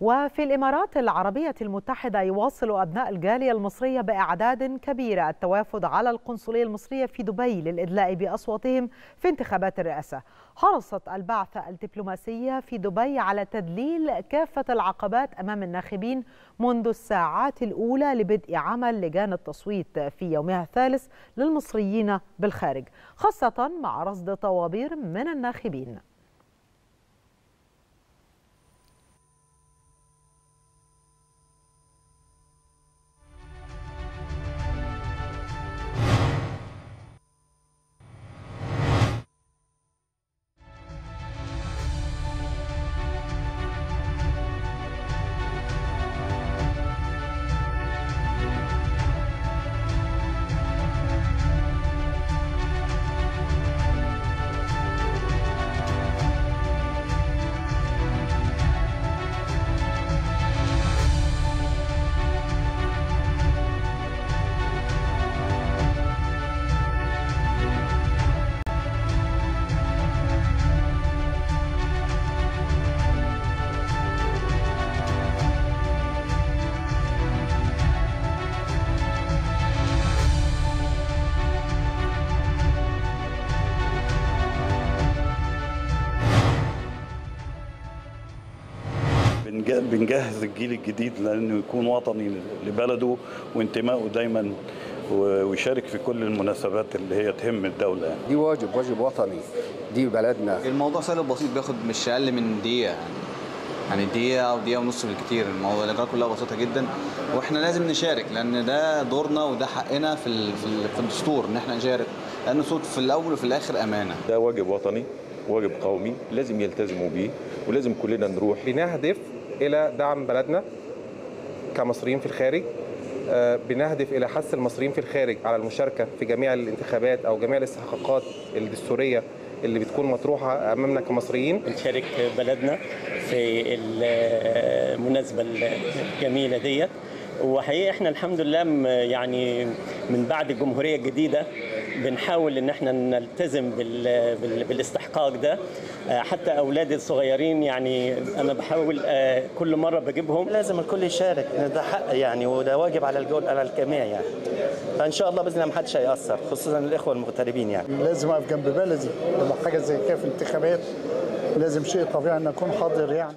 وفي الإمارات العربية المتحدة يواصل أبناء الجالية المصرية بأعداد كبيرة التوافد على القنصلية المصرية في دبي للإدلاء بأصواتهم في انتخابات الرئاسة. حرصت البعثة الدبلوماسية في دبي على تدليل كافة العقبات أمام الناخبين منذ الساعات الأولى لبدء عمل لجان التصويت في يومها الثالث للمصريين بالخارج خاصة مع رصد طوابير من الناخبين. بنجهز الجيل الجديد لأنه يكون وطني لبلده وانتمائه دايما ويشارك في كل المناسبات اللي هي تهم الدولة يعني. دي واجب واجب وطني دي بلدنا. الموضوع سهل وبسيط بياخد مش أقل من دقيقة يعني يعني دقيقة أو دقيقة ونص بالكتير. الموضوع الإجراءات كلها بسيطة جدا وإحنا لازم نشارك لأن ده دورنا وده حقنا في في الدستور إن إحنا نشارك لأن الصوت في الأول وفي الآخر أمانة. ده واجب وطني واجب قومي لازم يلتزموا بيه ولازم كلنا نروح. بنهدف إلى دعم بلدنا كمصريين في الخارج. بنهدف إلى حث المصريين في الخارج على المشاركة في جميع الانتخابات أو جميع الاستحقاقات الدستورية اللي بتكون مطروحة أمامنا كمصريين. نشارك بلدنا في المناسبة الجميلة ديت. وحقيقة إحنا الحمد لله يعني من بعد الجمهورية الجديدة بنحاول إن إحنا نلتزم بالاستحقاق ده. حتى أولادي الصغيرين يعني أنا بحاول كل مرة بجيبهم. لازم الكل يشارك ده حق يعني وده واجب على الجول على الجميع يعني. فإن شاء الله بإذن الله ما حدش هيأثر خصوصا الإخوة المغتربين يعني. لازم أقف جنب بلدي لما حاجة زي كده في انتخابات لازم شيء طبيعي إن أكون حاضر يعني.